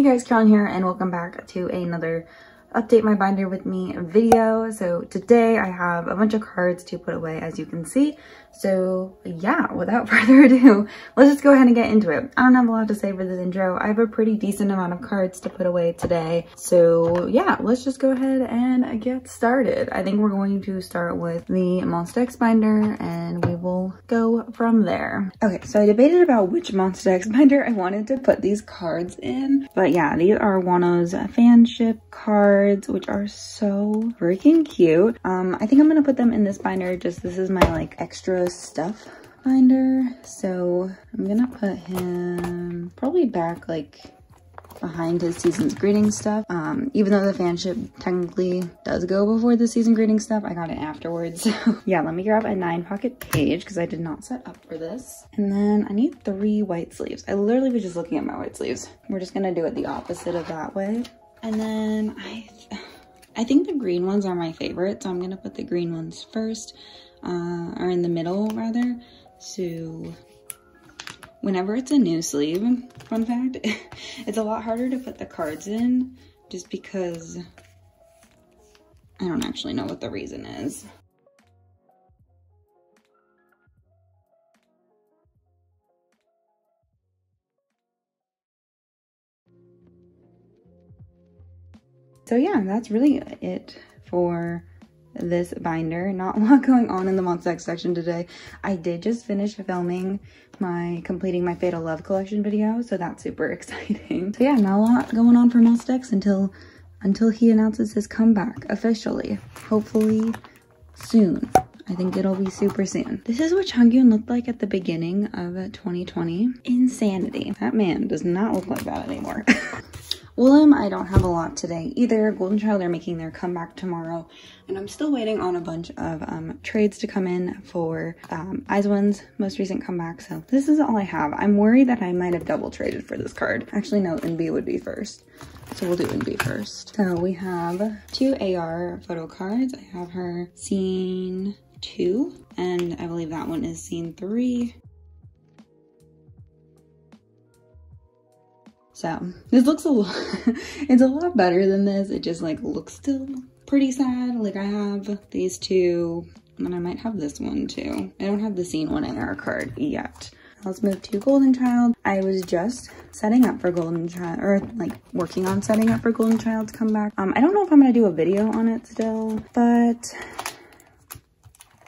Hey guys, Caroline here and welcome back to another update my binder with me video. So today I have a bunch of cards to put away as you can see. So yeah, without further ado, let's just go ahead and get into it. I don't have a lot to say for this intro. I have a pretty decent amount of cards to put away today. So yeah, let's just go ahead and get started. I think we're going to start with the Monsta X binder and we will go from there. Okay, so I debated about which Monsta X binder I wanted to put these cards in. But yeah, these are Wonho's fanship cards, which are so freaking cute. Um, I think I'm gonna put them in this binder. Just this is my like extra stuff binder. So I'm gonna put him probably back like behind his season's greeting stuff. Um, even though the fanship technically does go before the season greeting stuff, I got it afterwards. Yeah, let me grab a nine pocket page because I did not set up for this. And then I need three white sleeves. I literally was just looking at my white sleeves. We're just gonna do it the opposite of that way. And then I, I think the green ones are my favorite. So I'm gonna put the green ones first uh, or in the middle rather. So whenever it's a new sleeve, fun fact, it's a lot harder to put the cards in just because I don't actually know what the reason is. So yeah, that's really it for this binder. Not a lot going on in the Monsta X section today. I did just finish filming my completing my Fatal Love collection video, so that's super exciting. So yeah, not a lot going on for Monsta X until until he announces his comeback officially. Hopefully soon. I think it'll be super soon. This is what Changkyun looked like at the beginning of 2020. Insanity. That man does not look like that anymore. Woollim, I don't have a lot today either. Golden Child are making their comeback tomorrow, and I'm still waiting on a bunch of um, trades to come in for um, IZ*ONE's most recent comeback, so this is all I have. I'm worried that I might have double traded for this card. Actually, no, NB would be first. So we'll do NB first. So we have two AR photo cards. I have her scene two, and I believe that one is scene three. So this looks a lot, it's a lot better than this. It just like looks still pretty sad. Like I have these two and I might have this one too. I don't have the scene one in our card yet. Let's move to Golden Child. I was just setting up for Golden Child, or like working on setting up for Golden Child to come back. Um, I don't know if I'm gonna do a video on it still, but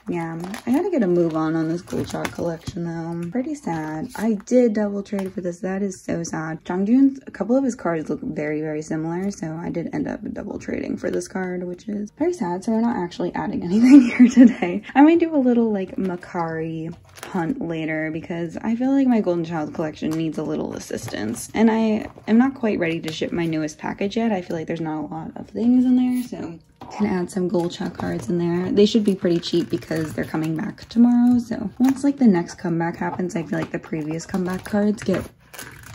yeah, I gotta get a move on on this Golcha collection though. Pretty sad. I did double trade for this. That is so sad. Changjun's, a couple of his cards look very, very similar. So I did end up double trading for this card, which is very sad. So we're not actually adding anything here today. I might do a little like Mercari hunt later because I feel like my Golden Child collection needs a little assistance. And I am not quite ready to ship my newest package yet. I feel like there's not a lot of things in there. So can add some Golcha cards in there. They should be pretty cheap because they're coming back tomorrow. So once like the next comeback happens, I feel like the previous comeback cards get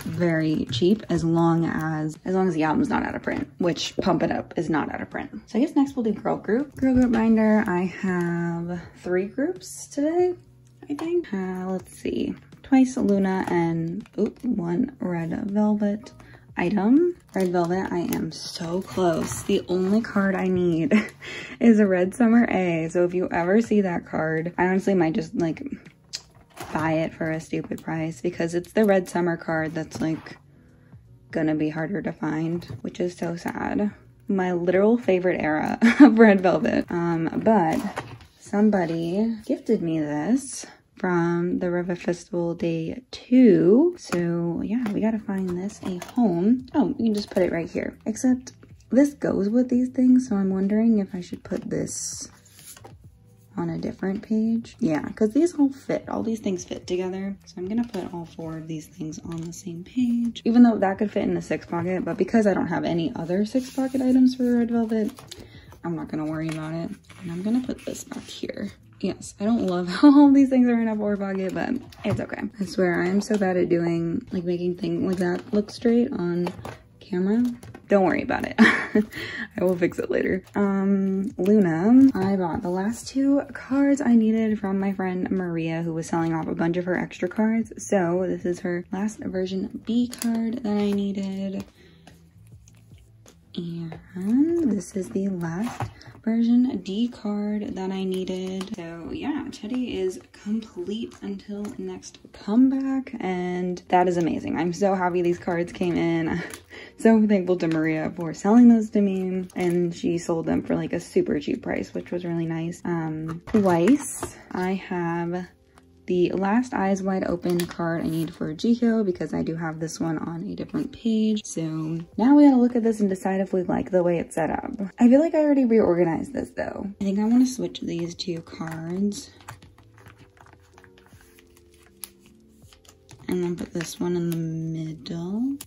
very cheap as long as as long as the album's not out of print which pump it up is not out of print so i guess next we'll do girl group girl group binder i have three groups today i think uh, let's see twice Loona and oop, one red velvet item. Red Velvet, I am so close. The only card I need is a Red Summer A. So if you ever see that card, I honestly might just like buy it for a stupid price because it's the Red Summer card that's like gonna be harder to find, which is so sad. My literal favorite era of Red Velvet. Um, but somebody gifted me this from the ReVe Festival day two. So yeah, we gotta find this a home. Oh, you can just put it right here. Except this goes with these things, so I'm wondering if I should put this on a different page. Yeah, because these all fit. All these things fit together. So I'm going to put all four of these things on the same page. Even though that could fit in the six pocket, but because I don't have any other six pocket items for red velvet, I'm not going to worry about it. And I'm going to put this back here. Yes, I don't love how all these things are in a four pocket, but it's okay. I swear I am so bad at doing, like making things like that look straight on camera. Don't worry about it. I will fix it later. Um, Loona, I bought the last two cards I needed from my friend Maria, who was selling off a bunch of her extra cards. So this is her last version B card that I needed. And this is the last version D card that I needed. So yeah, Teddy is complete until next comeback and that is amazing. I'm so happy these cards came in. so thankful to Maria for selling those to me and she sold them for like a super cheap price, which was really nice. Um, twice I have the last eyes wide open card I need for Jihyo because I do have this one on a different page. So now we gotta look at this and decide if we like the way it's set up. I feel like I already reorganized this though. I think I wanna switch these two cards. And then put this one in the middle.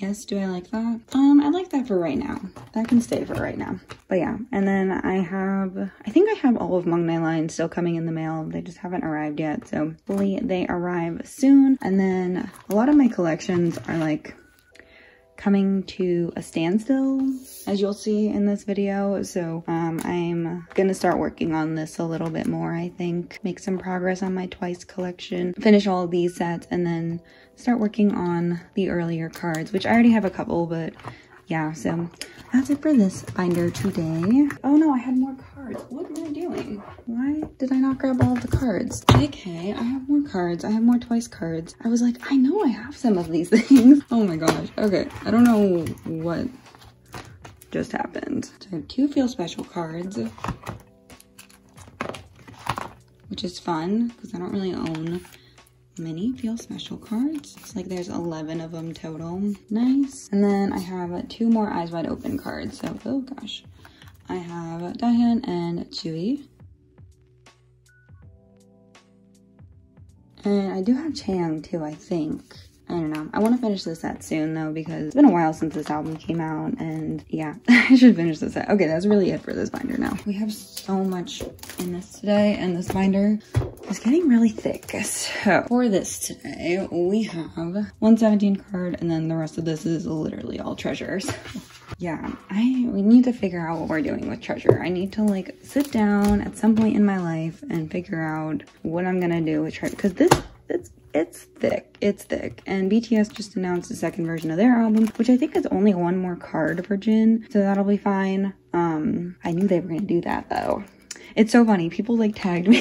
Yes, do I like that? Um, I like that for right now. That can stay for right now. But yeah, and then I have, I think I have all of Mong lines still coming in the mail. They just haven't arrived yet. So hopefully they arrive soon. And then a lot of my collections are like coming to a standstill, as you'll see in this video. So um, I'm gonna start working on this a little bit more, I think. Make some progress on my Twice collection, finish all of these sets, and then start working on the earlier cards, which I already have a couple, but yeah, so that's it for this binder today. Oh no, I had more cards. What am I doing? Why did I not grab all the cards? Okay, I have more cards. I have more twice cards. I was like, I know I have some of these things. oh my gosh. Okay, I don't know what just happened. So I have two Feel Special cards, which is fun because I don't really own many feel special cards. It's like there's 11 of them total. Nice. And then I have two more eyes wide open cards. So, oh gosh. I have Dahyun and Tzuyu. And I do have Chang too, I think. I don't know. I want to finish this set soon though because it's been a while since this album came out and yeah, I should finish this set. Okay, that's really it for this binder now. We have so much in this today and this binder is getting really thick. So for this today, we have 117 card and then the rest of this is literally all treasures. yeah, I we need to figure out what we're doing with treasure. I need to like sit down at some point in my life and figure out what I'm gonna do with treasure because this it's it's thick it's thick and bts just announced the second version of their album which i think is only one more card for jin so that'll be fine. Um i knew they were gonna do that though. It's so funny people like tagged me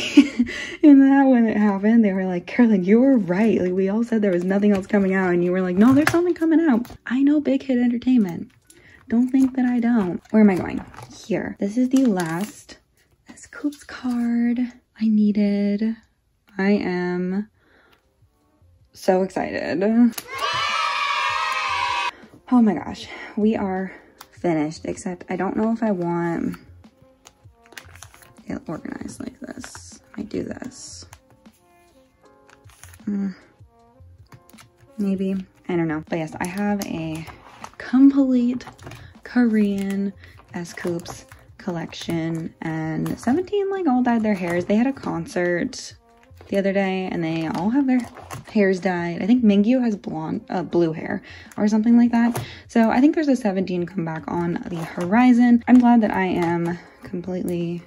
in that when it happened. They were like carolyn you were right. Like we all said there was nothing else coming out and you were like no there's something coming out. I know big hit entertainment. Don't think that i don't. Where am i going? Here. This is the last S-Coups card. I needed. I am so excited. Oh my gosh, we are finished, except I don't know if I want it organized like this. I do this. Mm, maybe, I don't know. But yes, I have a complete Korean S-Coups collection and 17 like all dyed their hairs. They had a concert the other day and they all have their hairs dyed. I think Mingyu has blonde, uh, blue hair or something like that. So I think there's a 17 comeback on the horizon. I'm glad that I am completely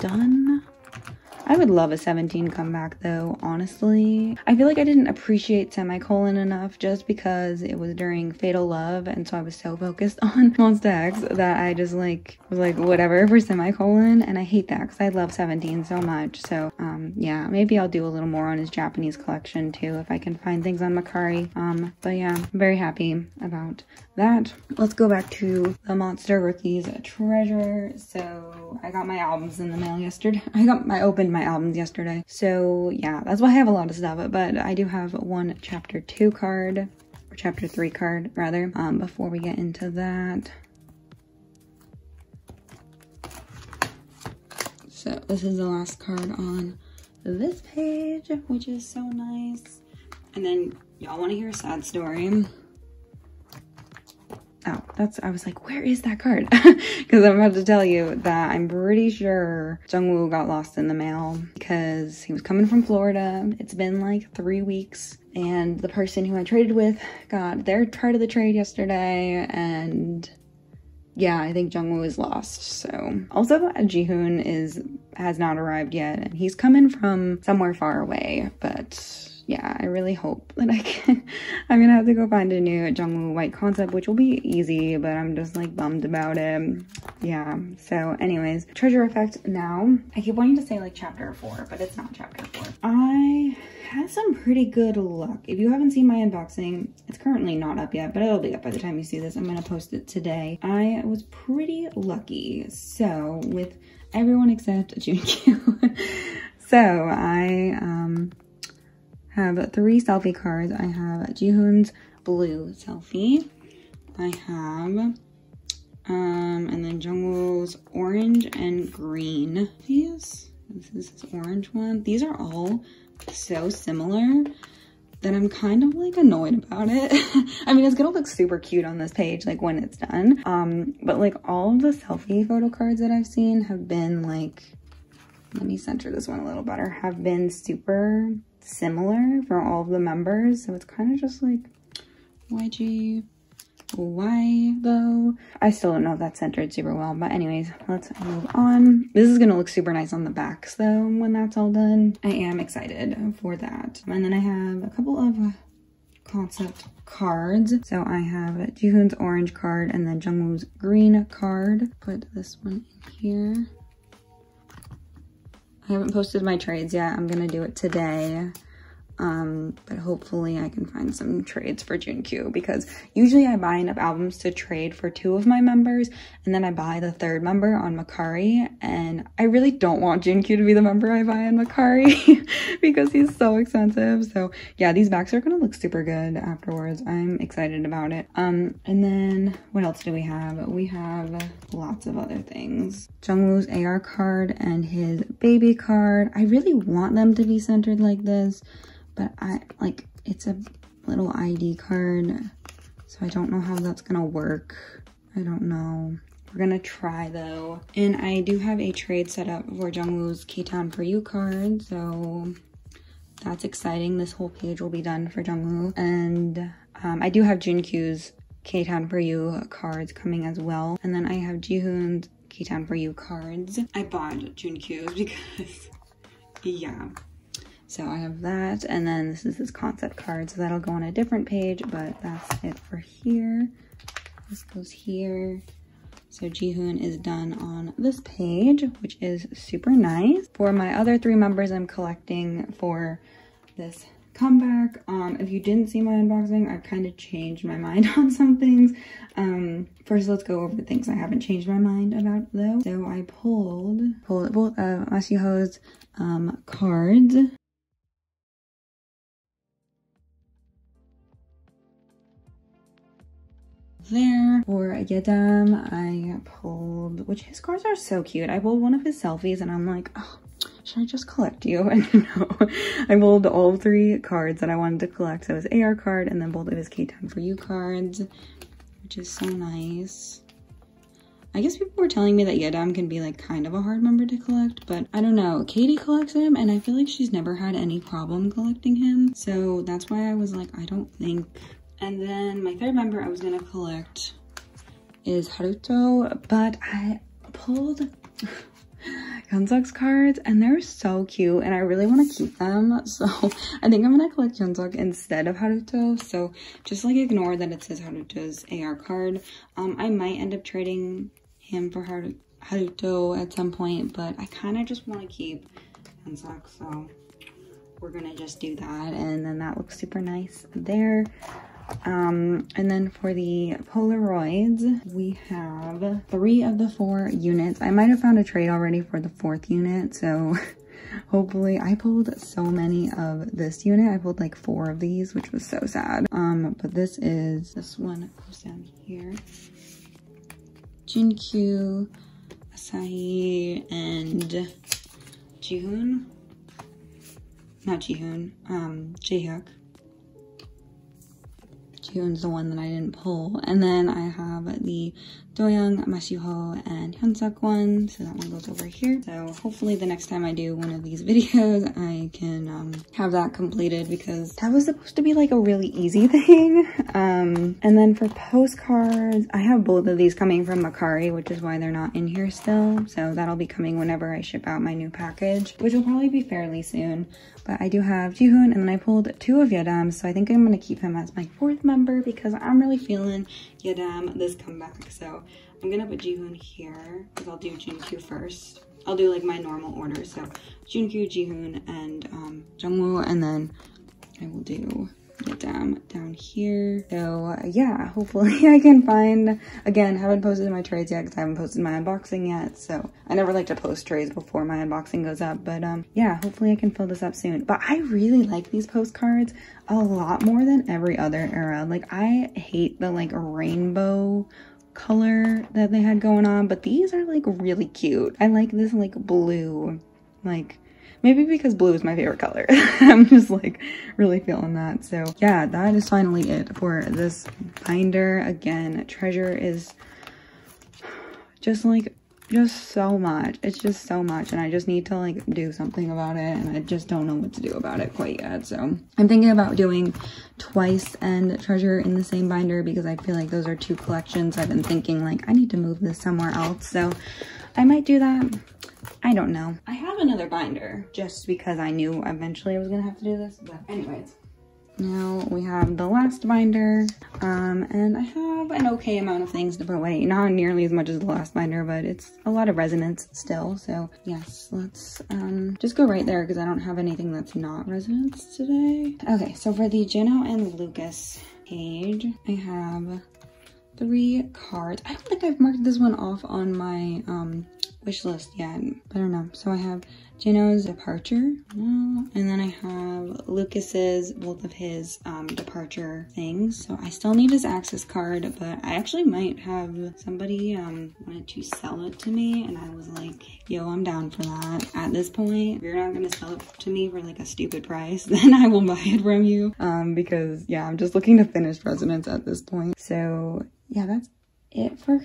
done I would love a 17 comeback though, honestly. I feel like I didn't appreciate Semicolon enough just because it was during Fatal Love and so I was so focused on Monsta X that I just like was like whatever for Semicolon and I hate that because I love 17 so much. So um yeah, maybe I'll do a little more on his Japanese collection too if I can find things on Mercari. Um but yeah, I'm very happy about that. Let's go back to the Monster Rookies treasure. So I got my albums in the mail yesterday. I got my opened my albums yesterday. So yeah, that's why I have a lot of stuff. But I do have one chapter two card or chapter three card rather. Um, before we get into that. So this is the last card on this page, which is so nice. And then y'all want to hear a sad story oh, that's, I was like, where is that card? Because I'm about to tell you that I'm pretty sure Jungwoo got lost in the mail because he was coming from Florida. It's been like three weeks and the person who I traded with got their part of the trade yesterday and yeah, I think Jungwoo is lost. So also Jihoon is has not arrived yet and he's coming from somewhere far away, but yeah, I really hope that I can. I'm gonna have to go find a new Jungwoo white concept, which will be easy, but I'm just like bummed about it. Yeah, so anyways, treasure effect now. I keep wanting to say like chapter four, but it's not chapter four. I had some pretty good luck. If you haven't seen my unboxing, it's currently not up yet, but it'll be up by the time you see this. I'm gonna post it today. I was pretty lucky. So with everyone except Junkyu. so I um have three selfie cards. I have Jihoon's blue selfie. I have, um, and then Jungwoo's orange and green. These, this is orange one. These are all so similar that I'm kind of like annoyed about it. I mean, it's gonna look super cute on this page, like when it's done. Um, but like all of the selfie photo cards that I've seen have been like, let me center this one a little better, have been super similar for all of the members. So it's kind of just like, YG, why though? I still don't know if that's centered super well, but anyways, let's move on. This is gonna look super nice on the backs though when that's all done. I am excited for that. And then I have a couple of concept cards. So I have Jihoon's orange card and then Jungwoo's green card. Put this one in here. I haven't posted my trades yet. I'm gonna do it today. Um, but hopefully I can find some trades for Junkyu because usually I buy enough albums to trade for two of my members and then I buy the third member on Mercari and I really don't want Junkyu to be the member I buy on Mercari because he's so expensive. So yeah, these backs are gonna look super good afterwards. I'm excited about it. Um, and then what else do we have? We have lots of other things. Jungwoo's AR card and his baby card. I really want them to be centered like this but I like it's a little ID card so I don't know how that's gonna work. I don't know. We're gonna try though. And I do have a trade set up for Jungwoo's Ktown4u card so that's exciting. This whole page will be done for Jungwoo and um, I do have Junkyu's Ktown4u cards coming as well. And then I have Jihoon's Ktown4u cards. I bought Junkyu's because yeah so I have that, and then this is his concept card, so that'll go on a different page, but that's it for here. This goes here. So Jihoon is done on this page, which is super nice. For my other three members I'm collecting for this comeback, um, if you didn't see my unboxing, I've kind of changed my mind on some things. Um, first, let's go over the things I haven't changed my mind about though. So I pulled, pulled both uh, Mashiho's um, cards there. For Yedam, I pulled, which his cards are so cute. I pulled one of his selfies and I'm like, oh, should I just collect you? And no, I pulled all three cards that I wanted to collect. So his AR card and then both of his Ktown4u cards, which is so nice. I guess people were telling me that Yedam can be like kind of a hard member to collect, but I don't know. Katie collects him and I feel like she's never had any problem collecting him. So that's why I was like, I don't think and then my third member I was gonna collect is Haruto, but I pulled Hyunsuk's cards and they're so cute and I really want to keep them. So I think I'm gonna collect Hyunsuk instead of Haruto. So just like ignore that it says Haruto's AR card. Um, I might end up trading him for Haruto at some point, but I kind of just want to keep Hyunsuk. So we're gonna just do that and then that looks super nice there um, and then for the Polaroids, we have three of the four units. I might have found a trade already for the fourth unit, so hopefully I pulled so many of this unit. I pulled like four of these, which was so sad. Um, but this is, this one goes down here. Junkyu, Asahi, and Jihoon. Not Jihoon, um, Jaehyuk. Hyun's the one that I didn't pull. And then I have the Doyoung, Mashiho, and Hyunsuk one. So that one goes over here. So hopefully the next time I do one of these videos, I can um, have that completed because that was supposed to be like a really easy thing. Um, and then for postcards, I have both of these coming from Mercari, which is why they're not in here still. So that'll be coming whenever I ship out my new package, which will probably be fairly soon. But I do have Jihoon and then I pulled two of Yedam. So I think I'm going to keep him as my fourth member because I'm really feeling Yedam this comeback. So I'm to put Jihoon here because I'll do Junkyu first. I'll do like my normal order. So Junkyu, Jihoon, and um, Jungwoo. And then I will do down down here so uh, yeah hopefully i can find again haven't posted my trades yet because i haven't posted my unboxing yet so i never like to post trades before my unboxing goes up but um yeah hopefully i can fill this up soon but i really like these postcards a lot more than every other era like i hate the like rainbow color that they had going on but these are like really cute i like this like blue like Maybe because blue is my favorite color. I'm just like really feeling that. So yeah, that is finally it for this binder. Again, treasure is just like just so much it's just so much and i just need to like do something about it and i just don't know what to do about it quite yet so i'm thinking about doing twice and treasure in the same binder because i feel like those are two collections i've been thinking like i need to move this somewhere else so i might do that I don't know. I have another binder just because I knew eventually I was gonna have to do this, but anyways. Now we have the last binder, um, and I have an okay amount of things to put away. Not nearly as much as the last binder, but it's a lot of resonance still. So yes, let's um, just go right there because I don't have anything that's not resonance today. Okay, so for the Jeno and Lucas page, I have three cards. I don't think I've marked this one off on my um, wish list yet. I don't know. So I have Jeno's departure. And then I have Lucas's, both of his um, departure things. So I still need his access card, but I actually might have somebody um, wanted to sell it to me. And I was like, yo, I'm down for that. At this point, if you're not to sell it to me for like a stupid price, then I will buy it from you. Um, because yeah, I'm just looking to finish Resonance at this point. So yeah, that's it for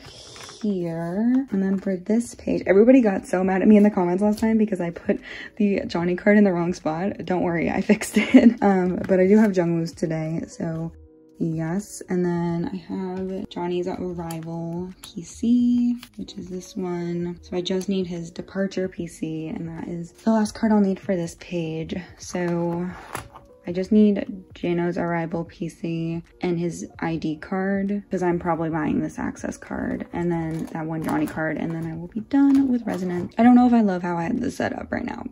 here. And then for this page, everybody got so mad at me in the comments last time because I put the Johnny card in the wrong spot. Don't worry, I fixed it. Um, but I do have Jungwoo's today, so yes. And then I have Johnny's arrival PC, which is this one. So I just need his departure PC, and that is the last card I'll need for this page. So I just need Jeno's arrival PC and his ID card because I'm probably buying this access card and then that one Johnny card and then I will be done with Resonance. I don't know if I love how I have this set up right now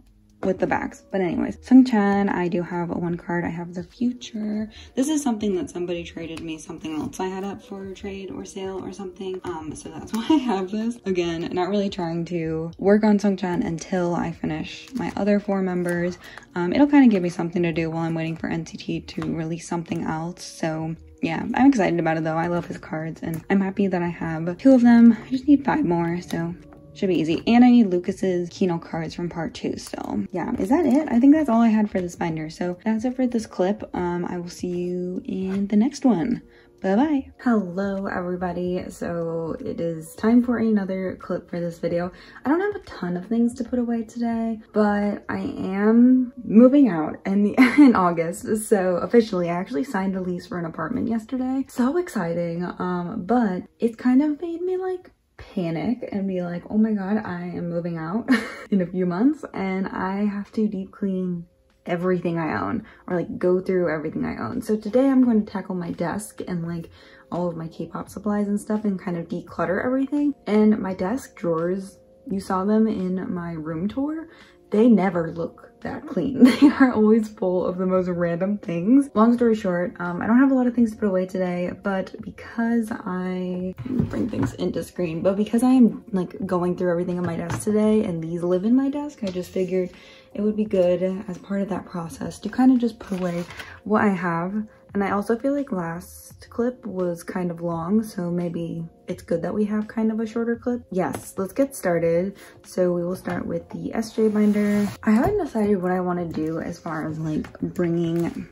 with the backs. But anyways, Chan, I do have one card. I have the future. This is something that somebody traded me something else I had up for trade or sale or something. Um, so that's why I have this. Again, not really trying to work on Chan until I finish my other four members. Um, it'll kind of give me something to do while I'm waiting for NCT to release something else. So yeah, I'm excited about it though. I love his cards and I'm happy that I have two of them. I just need five more, so should be easy. And I need Lucas's Kino cards from part two So Yeah, is that it? I think that's all I had for this binder. So that's it for this clip. Um, I will see you in the next one. Bye-bye. Hello, everybody. So it is time for another clip for this video. I don't have a ton of things to put away today, but I am moving out in, the, in August. So officially, I actually signed a lease for an apartment yesterday. So exciting. Um, but it's kind of made me like panic and be like, oh my god, I am moving out in a few months and I have to deep clean everything I own or like go through everything I own. So today I'm going to tackle my desk and like all of my K-pop supplies and stuff and kind of declutter everything. And my desk drawers, you saw them in my room tour, they never look that clean. They are always full of the most random things. Long story short, um, I don't have a lot of things to put away today, but because I bring things into screen, but because I am like going through everything on my desk today and these live in my desk, I just figured it would be good as part of that process to kind of just put away what I have and I also feel like last clip was kind of long, so maybe it's good that we have kind of a shorter clip. Yes, let's get started. So we will start with the SJ binder. I haven't decided what I want to do as far as like bringing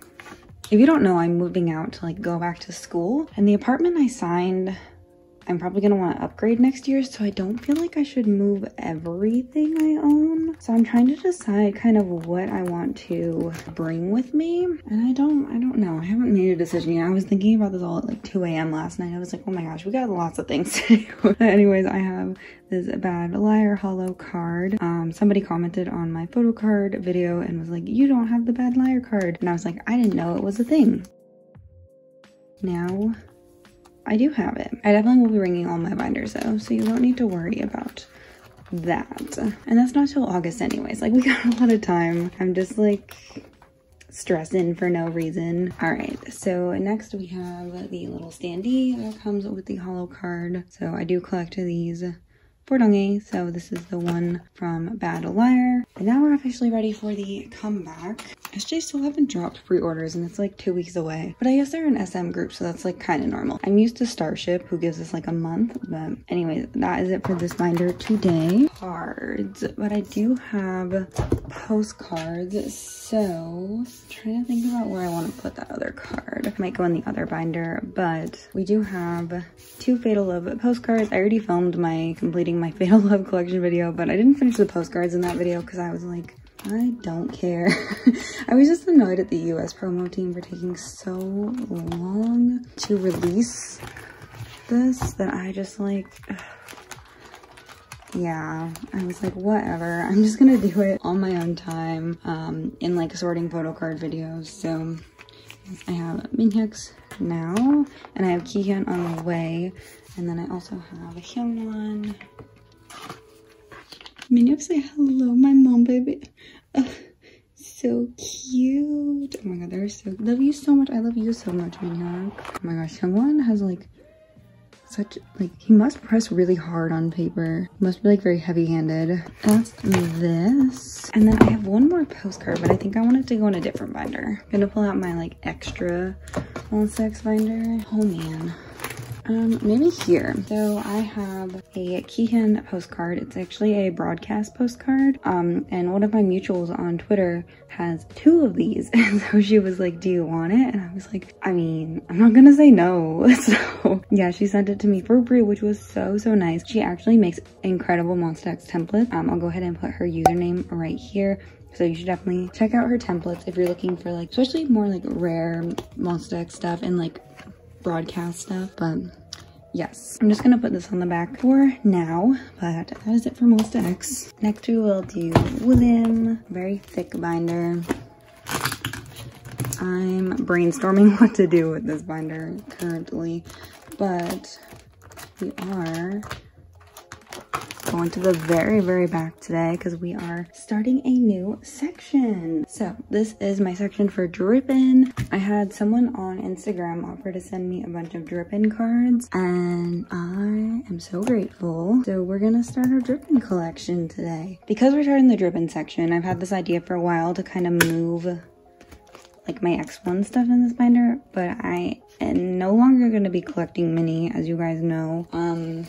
If you don't know, I'm moving out to like go back to school and the apartment I signed I'm probably gonna want to upgrade next year, so I don't feel like I should move everything I own. So I'm trying to decide kind of what I want to bring with me. And I don't, I don't know. I haven't made a decision yet. I was thinking about this all at like 2 a.m. last night. I was like, oh my gosh, we got lots of things to do. Anyways, I have this bad liar hollow card. Um, somebody commented on my photo card video and was like, you don't have the bad liar card. And I was like, I didn't know it was a thing. Now I do have it. I definitely will be bringing all my binders though, so you don't need to worry about that. And that's not till August anyways. Like we got a lot of time. I'm just like stressing for no reason. All right, so next we have the little standee that comes with the hollow card. So I do collect these for Donghae. So this is the one from Bad Liar. And now we're officially ready for the comeback. SJ still haven't dropped pre-orders and it's like two weeks away. But I guess they're an SM group, so that's like kind of normal. I'm used to Starship, who gives us like a month. But anyways, that is it for this binder today. Cards. But I do have postcards. So I'm trying to think about where I want to put that other card. I might go in the other binder, but we do have two Fatal Love postcards. I already filmed my completing my Fatal Love collection video, but I didn't finish the postcards in that video because I was like, I don't care. I was just annoyed at the US promo team for taking so long to release this that I just like, ugh. yeah, I was like, whatever. I'm just gonna do it on my own time um, in like sorting photo card videos. So I have Minhyuk's now and I have Kihyun on the way. And then I also have a Hyungwon. Minhyuk say hello, my mom baby. Oh, so cute. Oh my god, they're so love you so much. I love you so much, Minhyuk. Oh my gosh, Hyungwon has like such like he must press really hard on paper must be like very heavy-handed that's this and then i have one more postcard but i think i wanted to go in a different binder i'm gonna pull out my like extra Monsta binder oh man um, maybe here. So I have a Kihyun postcard. It's actually a broadcast postcard. Um, and one of my mutuals on Twitter has two of these. And so she was like, do you want it? And I was like, I mean, I'm not gonna say no. So yeah, she sent it to me for free, which was so, so nice. She actually makes incredible Monsta X templates. Um, I'll go ahead and put her username right here. So you should definitely check out her templates if you're looking for like, especially more like rare Monsta X stuff and like broadcast stuff, but yes. I'm just gonna put this on the back for now, but that is it for Monsta X. Next we will do Woollim, very thick binder. I'm brainstorming what to do with this binder currently, but we are going to the very, very back today because we are starting a new section. So this is my section for Drippin. I had someone on Instagram offer to send me a bunch of Drippin cards and I am so grateful. So we're gonna start our Drippin collection today. Because we're starting the Drippin section, I've had this idea for a while to kind of move like my X1 stuff in this binder, but I am no longer going to be collecting Minhee, as you guys know. Um,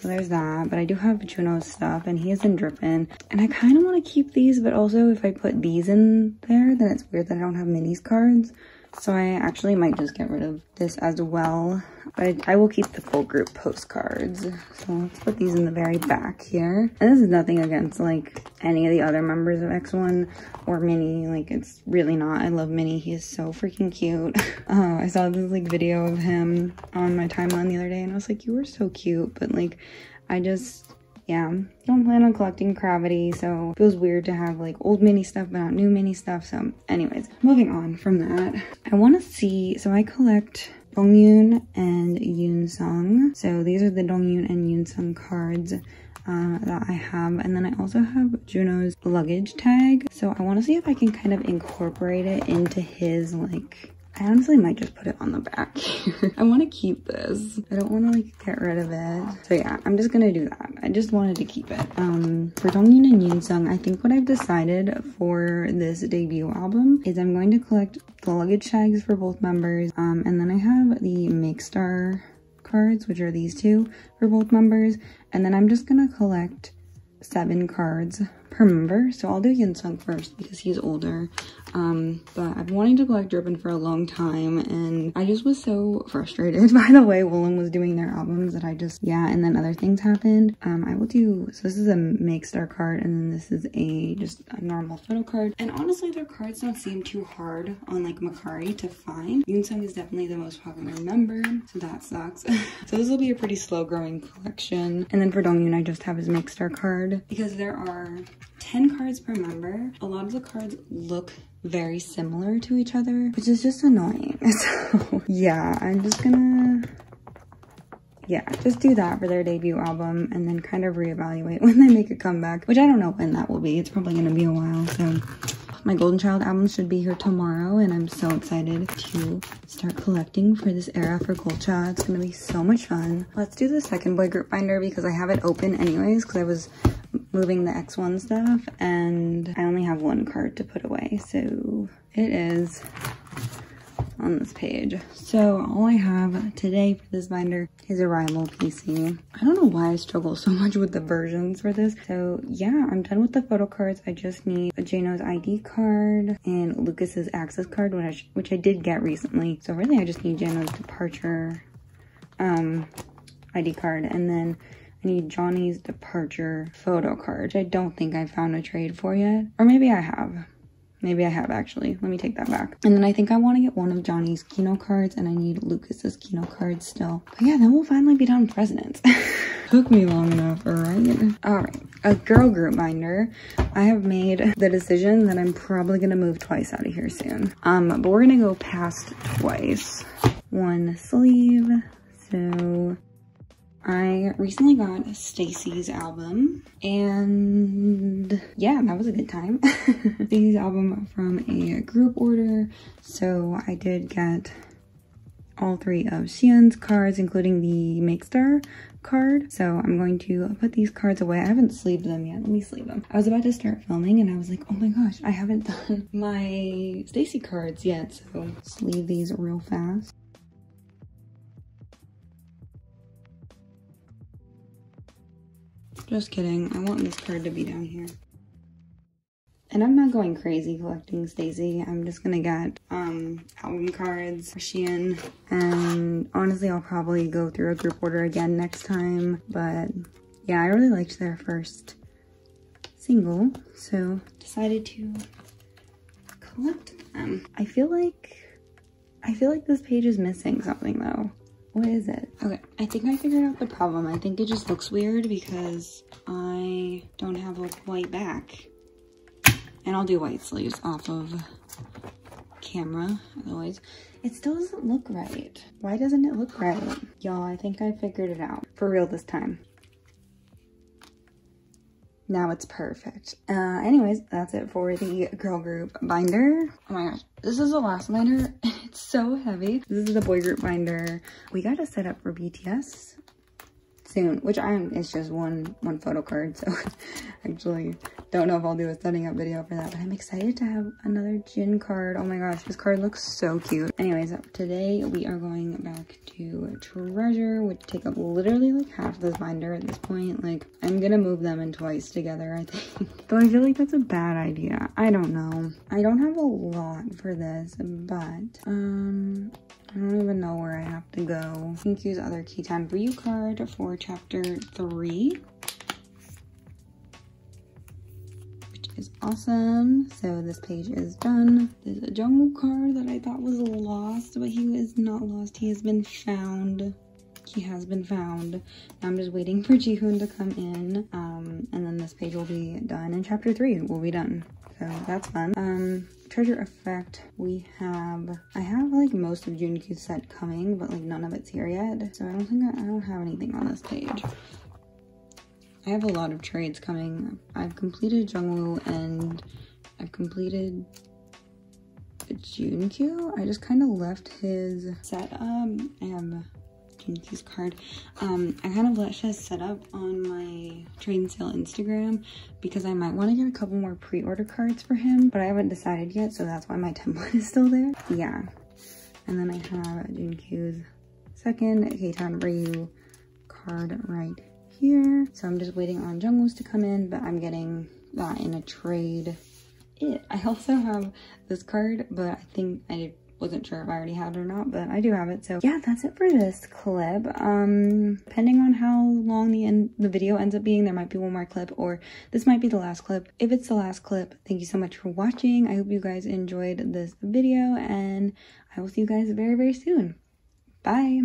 so there's that. But I do have Junho's stuff and he is in Drippin. And I kind of want to keep these, but also if I put these in there, then it's weird that I don't have Minhee's cards. So I actually might just get rid of this as well. But I, will keep the full group postcards. So let's put these in the very back here. And this is nothing against like any of the other members of X1 or Minhee. Like it's really not. I love Minhee. He is so freaking cute. Uh, I saw this like video of him on my timeline the other day and I was like, you were so cute. But like, I just yeah, don't plan on collecting Cravity, so it feels weird to have like old Minhee stuff but not new Minhee stuff. So anyways, moving on from that, I want to see, so I collect Dongyun and Yunsung. So these are the Dongyun and Yunsung cards. Uh, that I have and then I also have Junho's luggage tag so I want to see if I can kind of incorporate it into his like I honestly might just put it on the back here. I want to keep this. I don't want to like get rid of it. So yeah, I'm just going to do that. I just wanted to keep it. Um, for Dongyun and Yunsung, I think what I've decided for this debut album is I'm going to collect the luggage tags for both members. Um, and then I have the Make Star cards, which are these two for both members. And then I'm just going to collect seven cards per member. So I'll do Yunsung first because he's older. Um, but I've wanted to collect Drippin' for a long time and I just was so frustrated by the way Woollim was doing their albums that I just, yeah, and then other things happened. Um, I will do, so this is a Make Star card and then this is a, just a normal photo card. And honestly, their cards don't seem too hard on like Mercari to find. Yunsung is definitely the most popular member, so that sucks. so this will be a pretty slow growing collection. And then for Dongyun, I just have his Make Star card because there are 10 cards per member. A lot of the cards look very similar to each other, which is just annoying. So yeah, I'm just gonna yeah, just do that for their debut album and then kind of reevaluate when they make a comeback, which I don't know when that will be. It's probably gonna be a while. So my Golden Child album should be here tomorrow and I'm so excited to start collecting for this era for Golcha. It's gonna be so much fun. Let's do the second boy group binder because I have it open anyways because I was moving the X1 stuff and I only have one card to put away. So it is on this page. So all I have today for this binder is a PC. I don't know why I struggle so much with the versions for this. So yeah, I'm done with the photo cards. I just need a Jeno's ID card and Lucas's access card, which I, which I did get recently. So really I just need Jeno's departure um, ID card and then I need Johnny's departure photo card, I don't think I found a trade for yet. Or maybe I have. Maybe I have actually. Let me take that back. And then I think I want to get one of Johnny's Kino cards and I need Lucas's Kino cards still. But yeah, then we'll finally be done presidents. Took me long enough, alright? Alright, a girl group binder. I have made the decision that I'm probably going to move twice out of here soon. Um, but we're going to go past twice. One sleeve. So I recently got STAYC's album and yeah, that was a good time. STAYC's album from a group order. So I did get all three of Xian's cards, including the Make Star card. So I'm going to put these cards away. I haven't sleeved them yet. Let me sleeve them. I was about to start filming and I was like, oh my gosh, I haven't done my STAYC cards yet. So sleeve these real fast. Just kidding. I want this card to be down here. And I'm not going crazy collecting STAYC. I'm just gonna get um, album cards for Xian. And honestly, I'll probably go through a group order again next time. But yeah, I really liked their first single. So decided to collect them. I feel like, I feel like this page is missing something though. What is it? Okay, I think I figured out the problem. I think it just looks weird because I don't have a white back. And I'll do white sleeves off of camera, otherwise. It still doesn't look right. Why doesn't it look right? Y'all, I think I figured it out. For real this time. Now it's perfect. Uh, anyways, that's it for the girl group binder. Oh my gosh, this is the last binder. it's so heavy. This is the boy group binder. We got to set up for BTS soon, which I am, it's just one, one photo card. So actually don't know if I'll do a setting up video for that, but I'm excited to have another Jin card. Oh my gosh, this card looks so cute. Anyways, today we are going back to Treasure, which take up literally like half this binder at this point. Like I'm gonna move them in twice together, I think. Though I feel like that's a bad idea. I don't know. I don't have a lot for this, but um, I don't even know where I have to go. Thank you's other Ktown4u card for chapter three. Which is awesome. So this page is done. There's a Jungwoo card that I thought was lost, but he is not lost. He has been found he has been found. Now I'm just waiting for Jihoon to come in. Um, and then this page will be done. And chapter three will be done. So that's fun. Um, treasure effect, we have, I have like most of Junkyu's set coming, but like none of it's here yet. So I don't think I, I don't have anything on this page. I have a lot of trades coming. I've completed Jungwoo and I've completed Junkyu. I just kind of left his set up. I have Junkyu's card. Um, I kind of let Shez set up on my trade and sale Instagram because I might want to get a couple more pre-order cards for him, but I haven't decided yet, so that's why my template is still there. Yeah. And then I have Junkyu's second Ktown4u card right here. So I'm just waiting on Jungwoo's to come in, but I'm getting that in a trade it. I also have this card, but I think I wasn't sure if I already had it or not, but I do have it. So yeah, that's it for this clip. Um, depending on how long the end the video ends up being, there might be one more clip or this might be the last clip. If it's the last clip, thank you so much for watching. I hope you guys enjoyed this video and I will see you guys very, very soon. Bye.